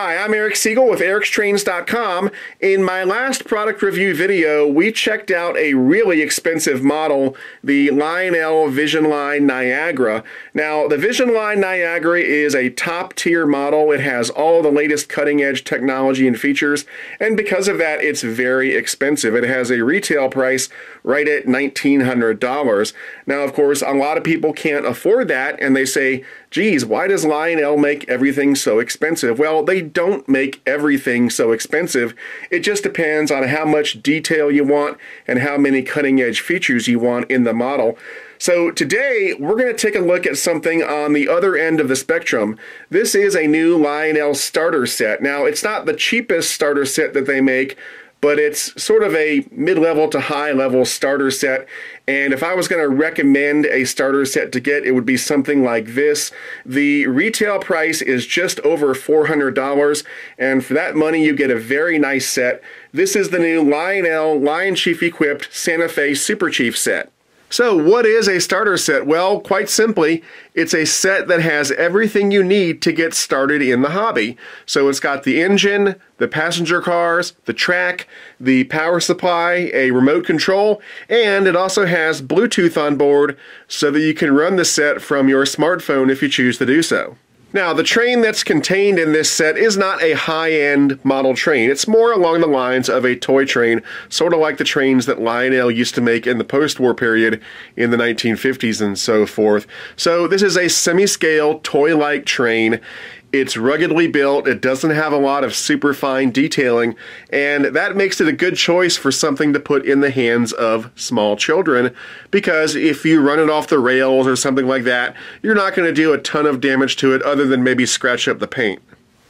Hi, I'm Eric Siegel with ericstrains.com. In my last product review video, we checked out a really expensive model, the Lionel Vision Line Niagara. Now, the Vision Line Niagara is a top tier model. It has all the latest cutting edge technology and features, and because of that, it's very expensive. It has a retail price right at $1,900. Now, of course, a lot of people can't afford that, and they say, geez, why does Lionel make everything so expensive? Well, they don't make everything so expensive. It just depends on how much detail you want and how many cutting edge features you want in the model. So today we're going to take a look at something on the other end of the spectrum. This is a new Lionel starter set. Now it's not the cheapest starter set that they make, but it's sort of a mid-level to high-level starter set. And if I was going to recommend a starter set to get, it would be something like this. The retail price is just over $400, and for that money you get a very nice set. This is the new Lionel Lion Chief equipped Santa Fe Super Chief set. So, what is a starter set? Well, quite simply, it's a set that has everything you need to get started in the hobby. So, it's got the engine, the passenger cars, the track, the power supply, a remote control, and it also has Bluetooth on board so that you can run the set from your smartphone if you choose to do so. Now, the train that's contained in this set is not a high-end model train. It's more along the lines of a toy train, sort of like the trains that Lionel used to make in the post-war period in the 1950s and so forth. So this is a semi-scale toy-like train. It's ruggedly built, it doesn't have a lot of super fine detailing, and that makes it a good choice for something to put in the hands of small children because if you run it off the rails or something like that, you're not going to do a ton of damage to it other than maybe scratch up the paint.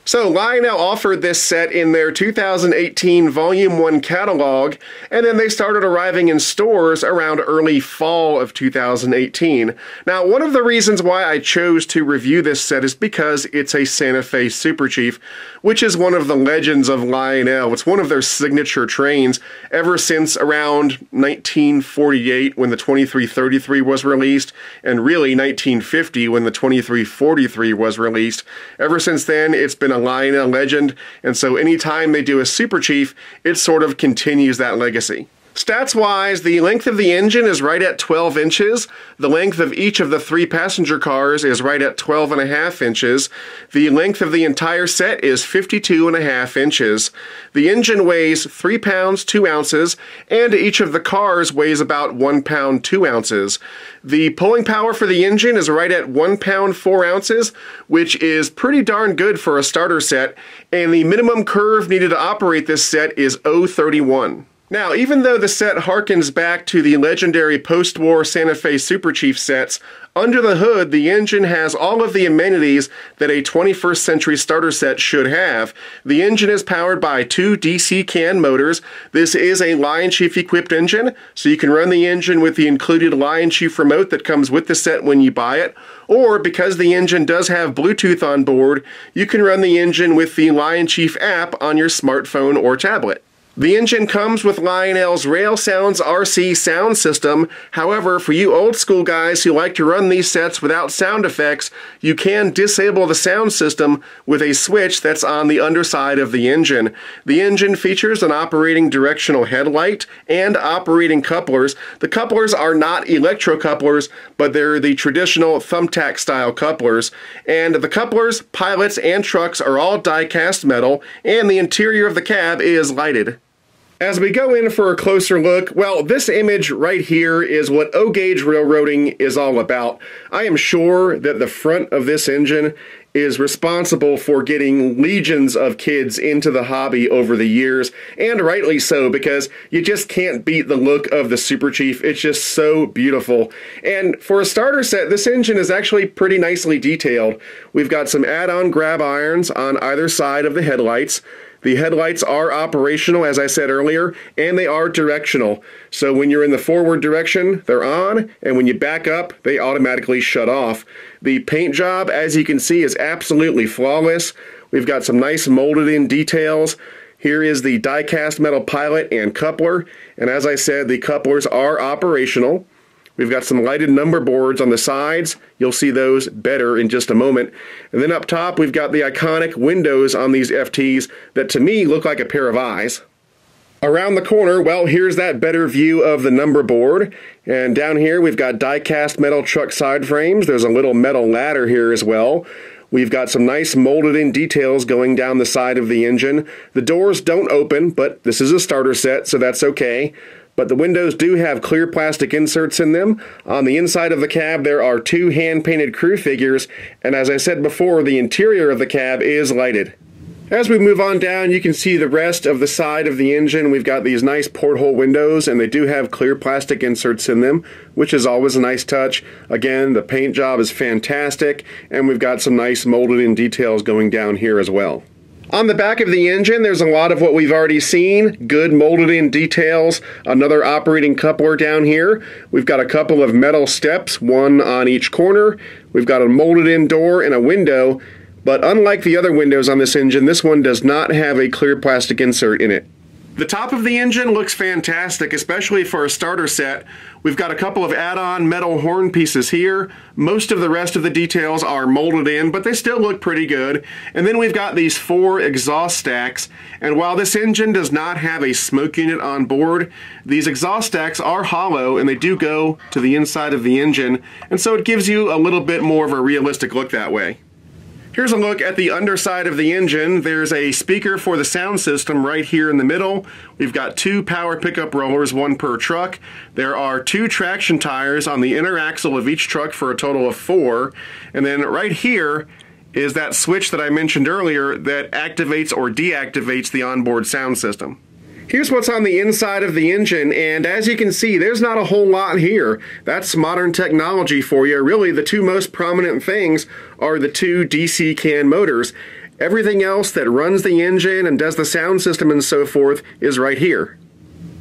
So Lionel offered this set in their 2018 Volume 1 catalog, and then they started arriving in stores around early fall of 2018. Now, one of the reasons why I chose to review this set is because it's a Santa Fe Super Chief, which is one of the legends of Lionel. It's one of their signature trains ever since around 1948 when the 2333 was released, and really 1950 when the 2343 was released. Ever since then, it's been a Lionel legend, and so anytime they do a Super Chief, it sort of continues that legacy. Stats wise, the length of the engine is right at 12 inches. The length of each of the three passenger cars is right at 12 and a half inches. The length of the entire set is 52 and a half inches. The engine weighs 3 pounds 2 ounces, and each of the cars weighs about 1 pound 2 ounces. The pulling power for the engine is right at 1 pound 4 ounces, which is pretty darn good for a starter set, and the minimum curve needed to operate this set is 031. Now, even though the set harkens back to the legendary post-war Santa Fe Super Chief sets, under the hood, the engine has all of the amenities that a 21st century starter set should have. The engine is powered by two DC can motors. This is a Lion Chief equipped engine, so you can run the engine with the included Lion Chief remote that comes with the set when you buy it. Or, because the engine does have Bluetooth on board, you can run the engine with the Lion Chief app on your smartphone or tablet. The engine comes with Lionel's Rail Sounds RC sound system. However, for you old school guys who like to run these sets without sound effects, you can disable the sound system with a switch that's on the underside of the engine. The engine features an operating directional headlight and operating couplers. The couplers are not electro couplers, but they're the traditional thumbtack style couplers. And the couplers, pilots, and trucks are all die cast metal, and the interior of the cab is lighted. As we go in for a closer look, well, this image right here is what O-gauge railroading is all about. I am sure that the front of this engine is responsible for getting legions of kids into the hobby over the years, and rightly so, because you just can't beat the look of the Super Chief. It's just so beautiful. And for a starter set, this engine is actually pretty nicely detailed. We've got some add-on grab irons on either side of the headlights. The headlights are operational, as I said earlier, and they are directional. So when you're in the forward direction, they're on, and when you back up, they automatically shut off. The paint job, as you can see, is absolutely flawless. We've got some nice molded in details. Here is the die-cast metal pilot and coupler, and as I said, the couplers are operational. We've got some lighted number boards on the sides. You'll see those better in just a moment. And then up top, we've got the iconic windows on these FTs that to me look like a pair of eyes. Around the corner, well, here's that better view of the number board. And down here, we've got die-cast metal truck side frames. There's a little metal ladder here as well. We've got some nice molded in details going down the side of the engine. The doors don't open, but this is a starter set, so that's okay but the windows do have clear plastic inserts in them. On the inside of the cab, there are two hand-painted crew figures, and as I said before, the interior of the cab is lighted. As we move on down, you can see the rest of the side of the engine. We've got these nice porthole windows, and they do have clear plastic inserts in them, which is always a nice touch. Again, the paint job is fantastic, and we've got some nice molded in details going down here as well. On the back of the engine, there's a lot of what we've already seen. Good molded in details. Another operating coupler down here. We've got a couple of metal steps, one on each corner. We've got a molded in door and a window. But unlike the other windows on this engine, this one does not have a clear plastic insert in it. The top of the engine looks fantastic, especially for a starter set. We've got a couple of add-on metal horn pieces here. Most of the rest of the details are molded in, but they still look pretty good. And then we've got these four exhaust stacks. And while this engine does not have a smoke unit on board, these exhaust stacks are hollow and they do go to the inside of the engine. And so it gives you a little bit more of a realistic look that way. Here's a look at the underside of the engine. There's a speaker for the sound system right here in the middle. We've got two power pickup rollers, one per truck. There are two traction tires on the inner axle of each truck for a total of four. And then right here is that switch that I mentioned earlier that activates or deactivates the onboard sound system. Here's what's on the inside of the engine, and as you can see, there's not a whole lot here. That's modern technology for you. Really, the two most prominent things are the two DC can motors. Everything else that runs the engine and does the sound system and so forth is right here.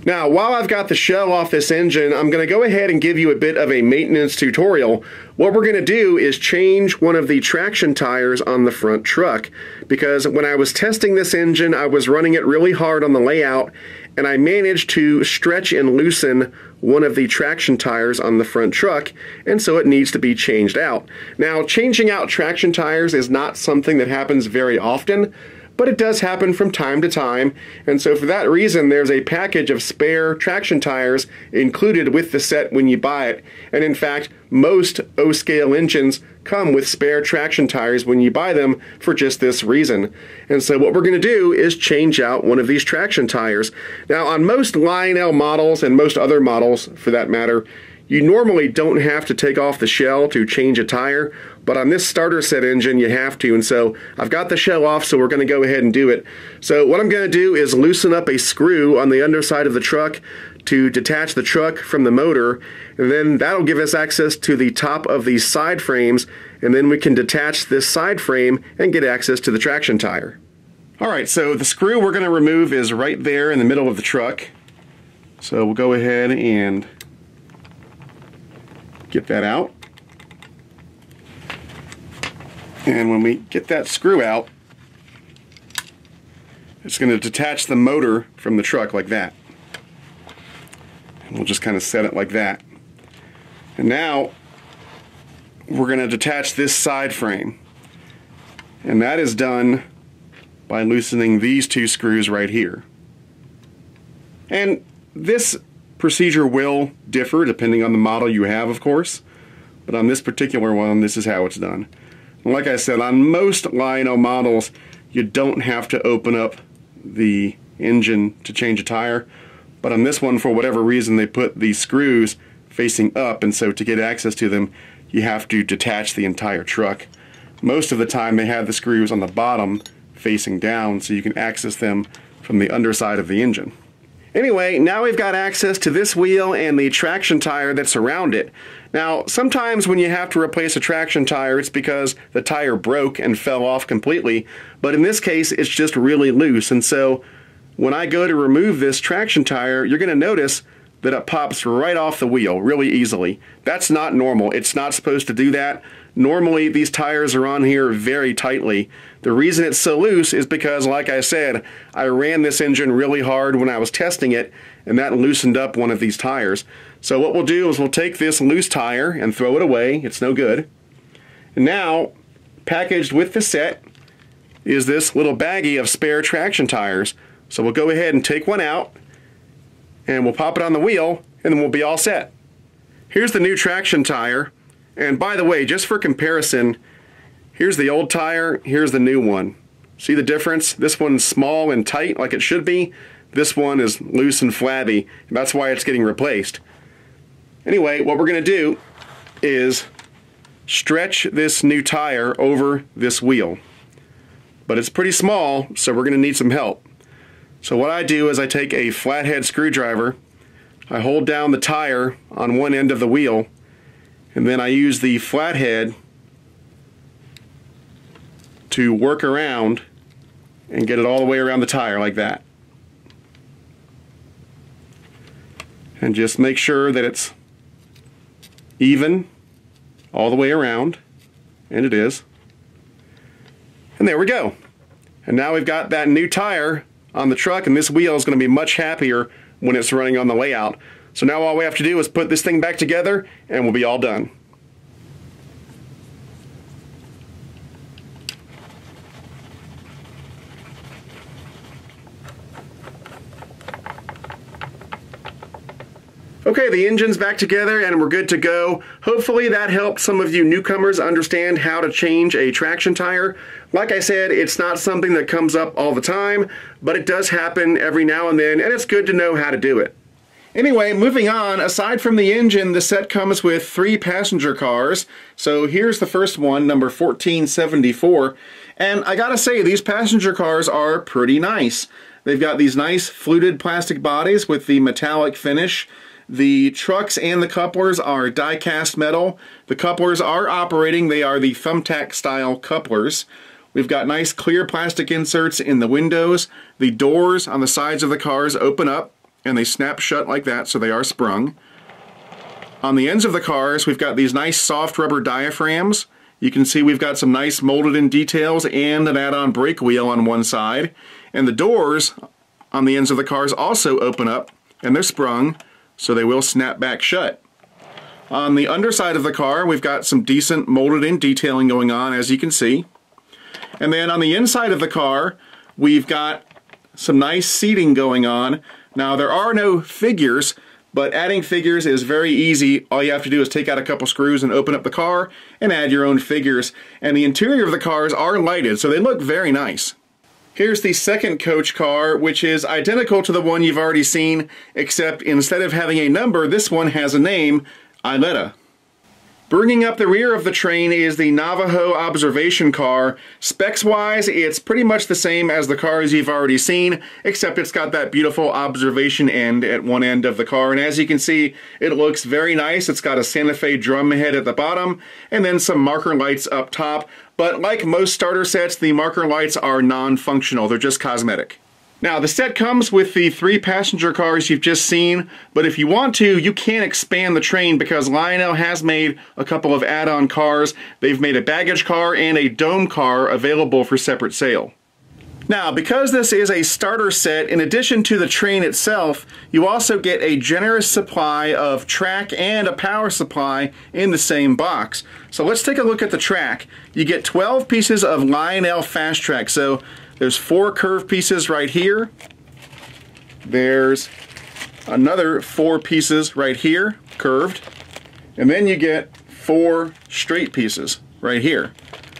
Now, while I've got the shell off this engine, I'm going to go ahead and give you a bit of a maintenance tutorial. What we're going to do is change one of the traction tires on the front truck because when I was testing this engine, I was running it really hard on the layout and I managed to stretch and loosen one of the traction tires on the front truck, and so it needs to be changed out. Now, changing out traction tires is not something that happens very often, but it does happen from time to time, and so for that reason there's a package of spare traction tires included with the set when you buy it, and in fact most O-scale engines come with spare traction tires when you buy them for just this reason. And so what we're going to do is change out one of these traction tires. Now on most Lionel models and most other models for that matter, you normally don't have to take off the shell to change a tire, but on this starter set engine you have to, and so I've got the shell off, so we're going to go ahead and do it. So what I'm going to do is loosen up a screw on the underside of the truck to detach the truck from the motor, and then that'll give us access to the top of these side frames, and then we can detach this side frame and get access to the traction tire. All right, so the screw we're going to remove is right there in the middle of the truck. So we'll go ahead and get that out. And when we get that screw out, it's going to detach the motor from the truck like that. And we'll just kind of set it like that. And now we're going to detach this side frame. And that is done by loosening these two screws right here. And this Procedure will differ depending on the model you have, of course, but on this particular one, this is how it's done. Like I said, on most Lionel models, you don't have to open up the engine to change a tire, but on this one, for whatever reason, they put these screws facing up, and so to get access to them, you have to detach the entire truck. Most of the time, they have the screws on the bottom facing down, so you can access them from the underside of the engine. Anyway, now we've got access to this wheel and the traction tire that's around it. Now, sometimes when you have to replace a traction tire, it's because the tire broke and fell off completely, but in this case, it's just really loose, and so when I go to remove this traction tire, you're going to notice that it pops right off the wheel really easily. That's not normal. It's not supposed to do that. Normally these tires are on here very tightly. The reason it's so loose is because, like I said, I ran this engine really hard when I was testing it and that loosened up one of these tires. So what we'll do is we'll take this loose tire and throw it away. It's no good. And now, packaged with the set, is this little baggie of spare traction tires. So we'll go ahead and take one out and we'll pop it on the wheel and then we'll be all set. Here's the new traction tire. And by the way, just for comparison, here's the old tire, here's the new one. See the difference? This one's small and tight like it should be. This one is loose and flabby. And that's why it's getting replaced. Anyway, what we're going to do is stretch this new tire over this wheel. But it's pretty small, so we're going to need some help. So what I do is I take a flathead screwdriver, I hold down the tire on one end of the wheel, and then I use the flathead to work around and get it all the way around the tire like that. And just make sure that it's even all the way around, and it is. And there we go. And now we've got that new tire on the truck, and this wheel is going to be much happier when it's running on the layout. So now all we have to do is put this thing back together, and we'll be all done. Okay, the engine's back together and we're good to go. Hopefully that helped some of you newcomers understand how to change a traction tire. Like I said, it's not something that comes up all the time, but it does happen every now and then, and it's good to know how to do it. Anyway, moving on, aside from the engine, the set comes with three passenger cars. So here's the first one, number 1474. And I gotta say, these passenger cars are pretty nice. They've got these nice fluted plastic bodies with the metallic finish. The trucks and the couplers are die-cast metal. The couplers are operating. They are the thumbtack style couplers. We've got nice clear plastic inserts in the windows. The doors on the sides of the cars open up and they snap shut like that so they are sprung. On the ends of the cars we've got these nice soft rubber diaphragms. You can see we've got some nice molded in details and an add-on brake wheel on one side. And the doors on the ends of the cars also open up and they're sprung so they will snap back shut. On the underside of the car, we've got some decent molded in detailing going on, as you can see. And then on the inside of the car, we've got some nice seating going on. Now, there are no figures, but adding figures is very easy. All you have to do is take out a couple screws and open up the car and add your own figures. And the interior of the cars are lighted, so they look very nice. Here's the second coach car, which is identical to the one you've already seen, except instead of having a number, this one has a name, Isleta. Bringing up the rear of the train is the Navajo observation car. Specs-wise, it's pretty much the same as the cars you've already seen, except it's got that beautiful observation end at one end of the car. And as you can see, it looks very nice. It's got a Santa Fe drum head at the bottom, and then some marker lights up top. But like most starter sets, the marker lights are non-functional. They're just cosmetic. Now, the set comes with the three passenger cars you've just seen, but if you want to, you can expand the train because Lionel has made a couple of add-on cars. They've made a baggage car and a dome car available for separate sale. Now, because this is a starter set, in addition to the train itself, you also get a generous supply of track and a power supply in the same box. So let's take a look at the track. You get 12 pieces of Lionel FasTrack. So there's four curved pieces right here. There's another four pieces right here, curved. And then you get four straight pieces right here.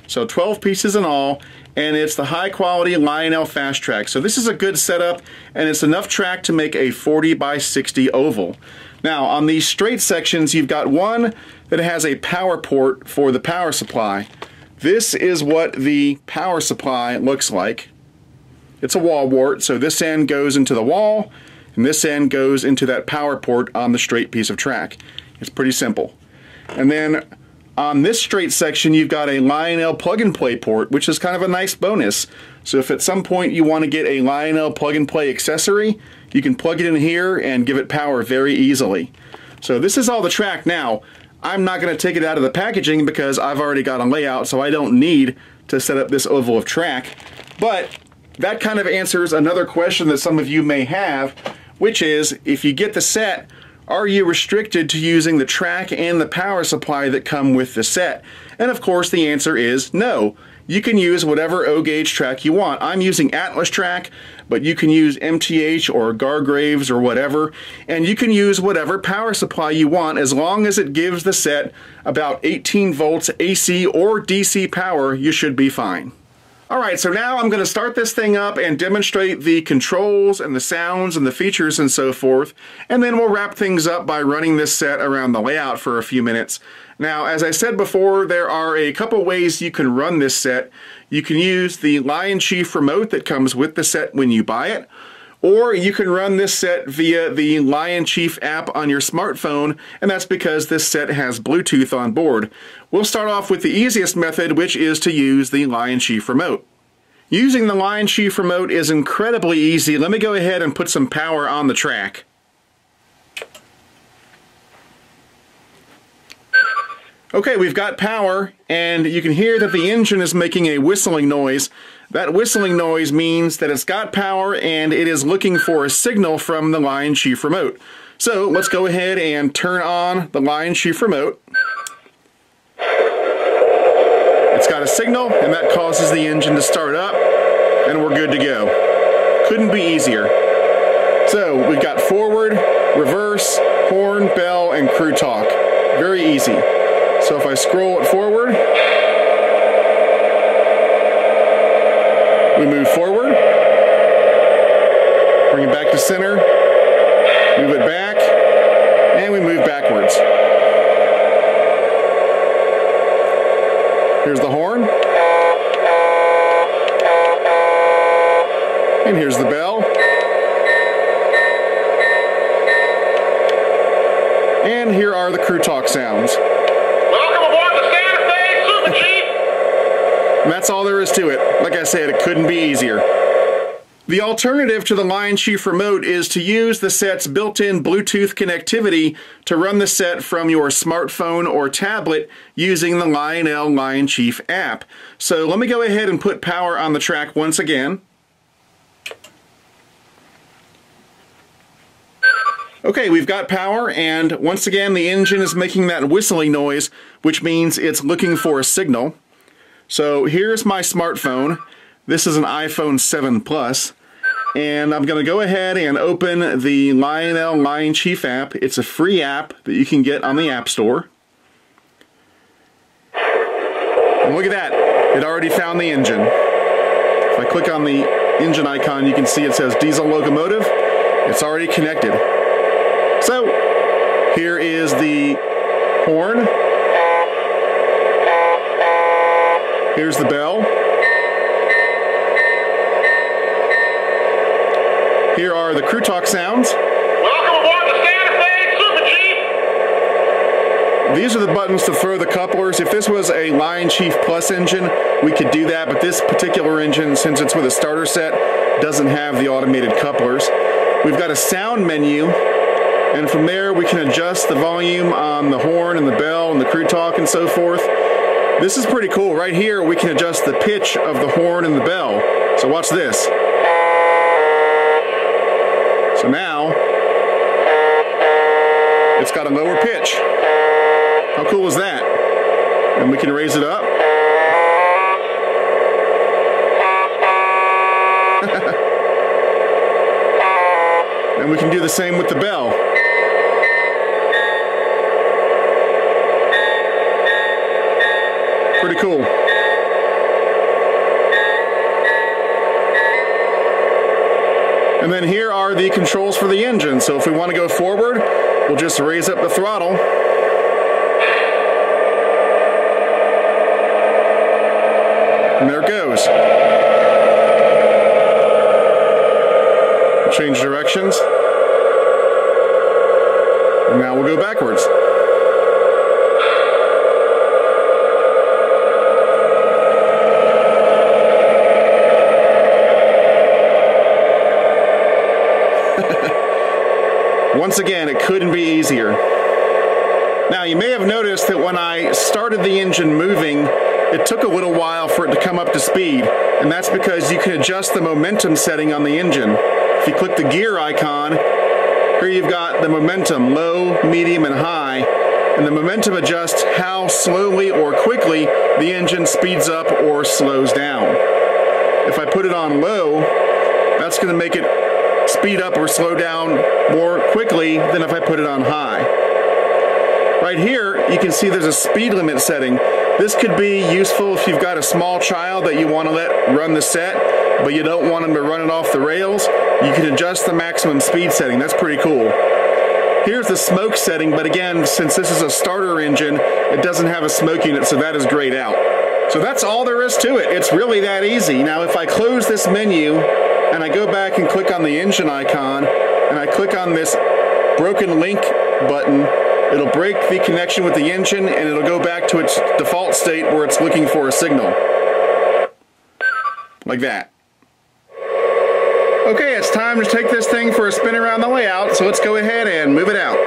So 12 pieces in all, and it's the high quality Lionel FasTrack. So this is a good setup, and it's enough track to make a 40 by 60 oval. Now, on these straight sections, you've got one that has a power port for the power supply. This is what the power supply looks like. It's a wall wart, so this end goes into the wall, and this end goes into that power port on the straight piece of track. It's pretty simple. And then on this straight section, you've got a Lionel plug-and-play port, which is kind of a nice bonus. So if at some point you want to get a Lionel plug-and-play accessory, you can plug it in here and give it power very easily. So this is all the track now. I'm not going to take it out of the packaging because I've already got a layout, so I don't need to set up this oval of track. But that kind of answers another question that some of you may have, which is if you get the set, are you restricted to using the track and the power supply that come with the set? And of course the answer is no. You can use whatever O-gauge track you want. I'm using Atlas track, but you can use MTH or Gargraves or whatever, and you can use whatever power supply you want as long as it gives the set about 18 volts AC or DC power, you should be fine. Alright, so now I'm going to start this thing up and demonstrate the controls and the sounds and the features and so forth, and then we'll wrap things up by running this set around the layout for a few minutes. Now, as I said before, there are a couple ways you can run this set. You can use the Lion Chief remote that comes with the set when you buy it, or you can run this set via the Lion Chief app on your smartphone, and that's because this set has Bluetooth on board. We'll start off with the easiest method, which is to use the Lion Chief remote. Using the Lion Chief remote is incredibly easy. Let me go ahead and put some power on the track. Okay, we've got power, and you can hear that the engine is making a whistling noise. That whistling noise means that it's got power and it is looking for a signal from the Lion Chief remote. So let's go ahead and turn on the Lion Chief remote. It's got a signal and that causes the engine to start up and we're good to go. Couldn't be easier. So we've got forward, reverse, horn, bell, and crew talk. Very easy. So if I scroll it forward, We move forward, bring it back to center, move it back, and we move backwards. Here's the horn. And here's the bell. And here are the crew talk sounds. And to it. Like I said, it couldn't be easier. The alternative to the Lion Chief remote is to use the set's built-in Bluetooth connectivity to run the set from your smartphone or tablet using the Lionel Lion Chief app. So let me go ahead and put power on the track once again. Okay, we've got power, and once again the engine is making that whistling noise, which means it's looking for a signal. So here's my smartphone. This is an iPhone 7 Plus. And I'm going to go ahead and open the Lionel Lion Chief app. It's a free app that you can get on the App Store. And look at that. It already found the engine. If I click on the engine icon, you can see it says diesel locomotive. It's already connected. So, here is the horn. Here's the bell. Here are the crew talk sounds. Welcome aboard the Santa Fe Super Chief. These are the buttons to throw the couplers. If this was a Lion Chief Plus engine, we could do that, but this particular engine, since it's with a starter set, doesn't have the automated couplers. We've got a sound menu, and from there we can adjust the volume on the horn and the bell and the crew talk and so forth. This is pretty cool. Right here, we can adjust the pitch of the horn and the bell. So watch this. So now, it's got a lower pitch. How cool is that? And we can raise it up. and we can do the same with the bell. Cool. And then here are the controls for the engine. So if we want to go forward, we'll just raise up the throttle. And there it goes. Change directions. And now we'll go backwards. Once again, it couldn't be easier. Now you may have noticed that when I started the engine moving, it took a little while for it to come up to speed, and that's because you can adjust the momentum setting on the engine. If you click the gear icon, here you've got the momentum, low, medium, and high, and the momentum adjusts how slowly or quickly the engine speeds up or slows down. If I put it on low, that's going to make it speed up or slow down more quickly than if I put it on high. Right here, you can see there's a speed limit setting. This could be useful if you've got a small child that you want to let run the set, but you don't want them to run it off the rails. You can adjust the maximum speed setting. That's pretty cool. Here's the smoke setting, but again, since this is a starter engine, it doesn't have a smoke unit, so that is grayed out. So that's all there is to it. It's really that easy. Now, if I close this menu and I go back and click on the engine icon, and I click on this broken link button, it'll break the connection with the engine and it'll go back to its default state where it's looking for a signal. Like that. Okay, it's time to take this thing for a spin around the layout, so let's go ahead and move it out.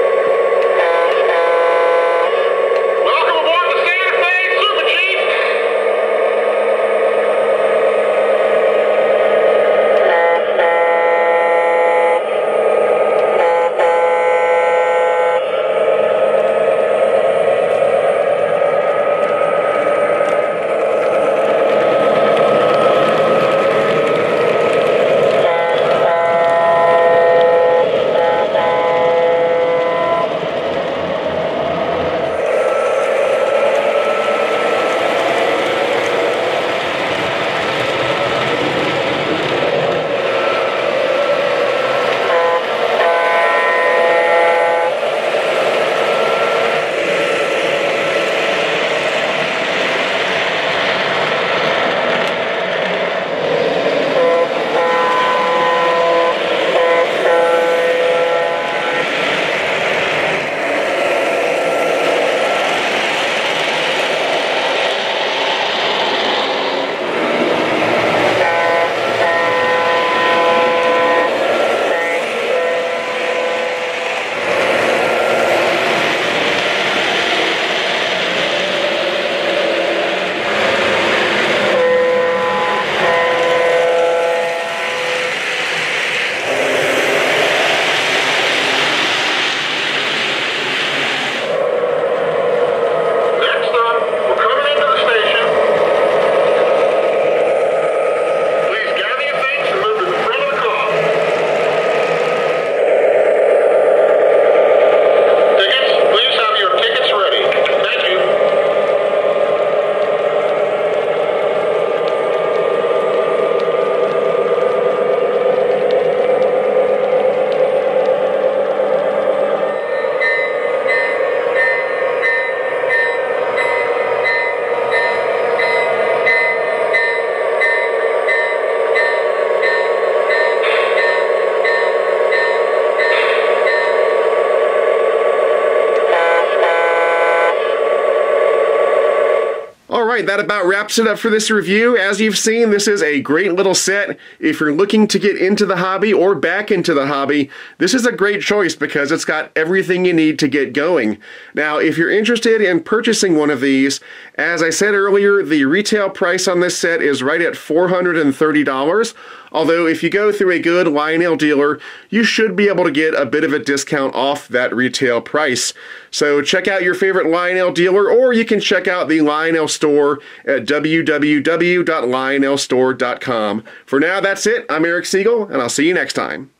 That about wraps it up for this review. As you've seen, this is a great little set. If you're looking to get into the hobby or back into the hobby, this is a great choice because it's got everything you need to get going. Now, if you're interested in purchasing one of these, as I said earlier, the retail price on this set is right at $430. Although, if you go through a good Lionel dealer, you should be able to get a bit of a discount off that retail price. So, check out your favorite Lionel dealer, or you can check out the Lionel store at www.lionelstore.com. For now, that's it. I'm Eric Siegel, and I'll see you next time.